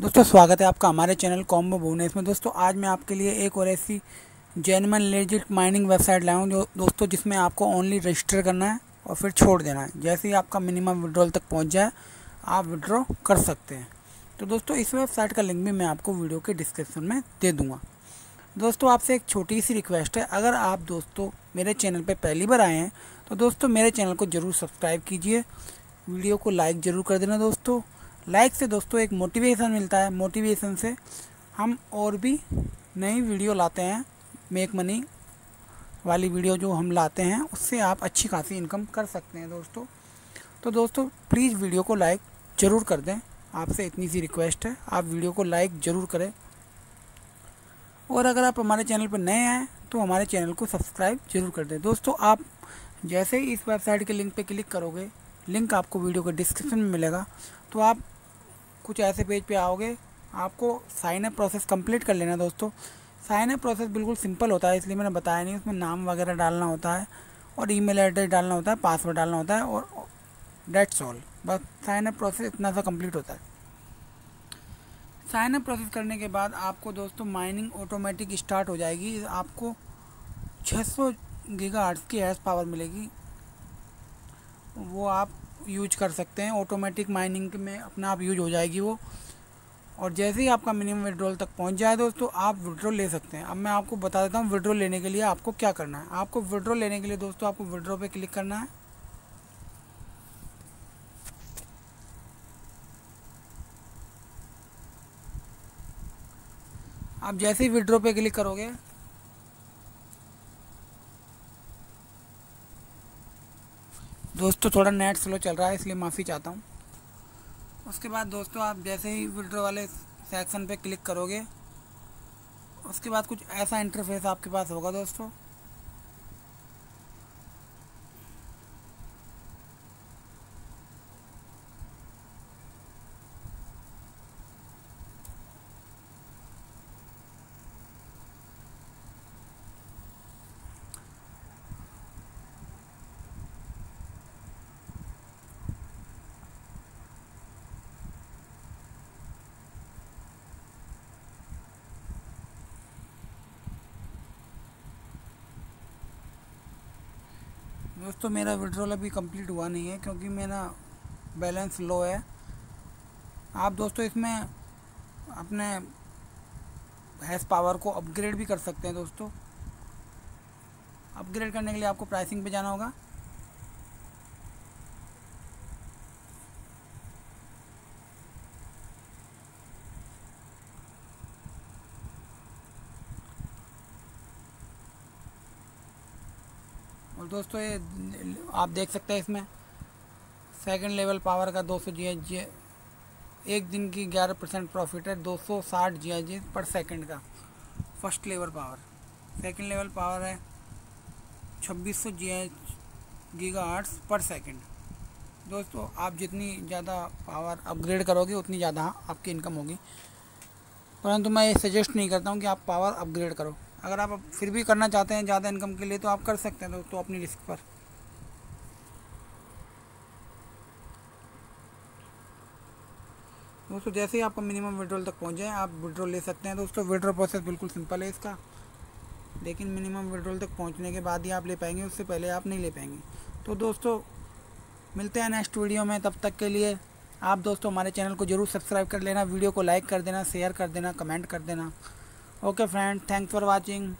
दोस्तों, स्वागत है आपका हमारे चैनल कॉम्बो बोनस में। दोस्तों, आज मैं आपके लिए एक और ऐसी जेनमन लेजिट माइनिंग वेबसाइट लाया हूँ जो दोस्तों, जिसमें आपको ओनली रजिस्टर करना है और फिर छोड़ देना है। जैसे ही आपका मिनिमम विड्रॉल तक पहुँच जाए, आप विड्रॉ कर सकते हैं। तो दोस्तों, इस वेबसाइट का लिंक भी मैं आपको वीडियो के डिस्क्रिप्शन में दे दूँगा। दोस्तों, आपसे एक छोटी सी रिक्वेस्ट है। अगर आप दोस्तों मेरे चैनल पर पहली बार आए हैं तो दोस्तों मेरे चैनल को ज़रूर सब्सक्राइब कीजिए। वीडियो को लाइक ज़रूर कर देना दोस्तों। लाइक से दोस्तों एक मोटिवेशन मिलता है मोटिवेशन से हम और भी नई वीडियो लाते हैं मेक मनी वाली वीडियो जो हम लाते हैं, उससे आप अच्छी खासी इनकम कर सकते हैं दोस्तों। तो दोस्तों प्लीज़ वीडियो को लाइक ज़रूर कर दें। आपसे इतनी सी रिक्वेस्ट है, आप वीडियो को लाइक ज़रूर करें। और अगर आप हमारे चैनल पर नए हैं तो हमारे चैनल को सब्सक्राइब ज़रूर कर दें। दोस्तों, आप जैसे ही इस वेबसाइट के लिंक पर क्लिक करोगे लिंक आपको वीडियो के डिस्क्रिप्शन में मिलेगा। तो आप कुछ ऐसे पेज पे आओगे, आपको साइन अप प्रोसेस कंप्लीट कर लेना दोस्तों। साइन अप प्रोसेस बिल्कुल सिंपल होता है, इसलिए मैंने बताया नहीं, उसमें नाम वगैरह डालना होता है और ईमेल एड्रेस डालना होता है पासवर्ड डालना होता है और डेट्स ऑल बस साइन अप प्रोसेस इतना सा कंप्लीट होता है। साइन अप प्रोसेस करने के बाद आपको दोस्तों माइनिंग ऑटोमेटिक स्टार्ट हो जाएगी। आपको 600 गीगा की एस पावर मिलेगी। वो आप यूज़ कर सकते हैं। ऑटोमेटिक माइनिंग में अपना आप यूज़ हो जाएगी वो। और जैसे ही आपका मिनिमम विड्रॉल तक पहुँच जाए दोस्तों, आप विड्रॉल ले सकते हैं। अब मैं आपको बता देता हूँ विड्रॉल लेने के लिए आपको क्या करना है। आपको विड्रॉल लेने के लिए दोस्तों आपको विड्रॉ पे क्लिक करना है। आप जैसे ही विड्रॉ पे क्लिक करोगे दोस्तों, थोड़ा नेट स्लो चल रहा है, इसलिए माफ़ी चाहता हूँ। उसके बाद दोस्तों, आप जैसे ही विड्रो वाले सेक्शन पे क्लिक करोगे, उसके बाद कुछ ऐसा इंटरफेस आपके पास होगा दोस्तों। दोस्तों, मेरा विड्रॉल अभी कंप्लीट हुआ नहीं है क्योंकि मेरा बैलेंस लो है। आप दोस्तों, इसमें अपने हैस पावर को अपग्रेड भी कर सकते हैं दोस्तों। अपग्रेड करने के लिए आपको प्राइसिंग पे जाना होगा। और दोस्तों ये, आप देख सकते हैं इसमें सेकंड लेवल पावर का 200 जी एक दिन की 11 परसेंट प्रॉफिट है 260 जी पर सेकंड का first level power second level power है 2600 जी गीगा आर्ट्स पर सेकंड दोस्तों, आप जितनी ज़्यादा पावर अपग्रेड करोगे, उतनी ज़्यादा आपकी इनकम होगी। परंतु मैं ये सजेस्ट नहीं करता हूँ कि आप पावर अपग्रेड करो। अगर आप फिर भी करना चाहते हैं ज़्यादा इनकम के लिए तो आप कर सकते हैं दोस्तों अपनी रिस्क पर। दोस्तों, जैसे ही आपका मिनिमम विड्रॉल तक पहुँच जाए आप विड्रॉल ले सकते हैं। दोस्तों विड्रॉ प्रोसेस बिल्कुल सिंपल है इसका। लेकिन मिनिमम विड्रॉल तक पहुँचने के बाद ही आप ले पाएँगे, उससे पहले आप नहीं ले पाएँगे। तो दोस्तों, मिलते हैं नेक्स्ट वीडियो में। तब तक के लिए आप दोस्तों हमारे चैनल को ज़रूर सब्सक्राइब कर लेना, वीडियो को लाइक कर देना शेयर कर देना कमेंट कर देना। Okay friend thanks for watching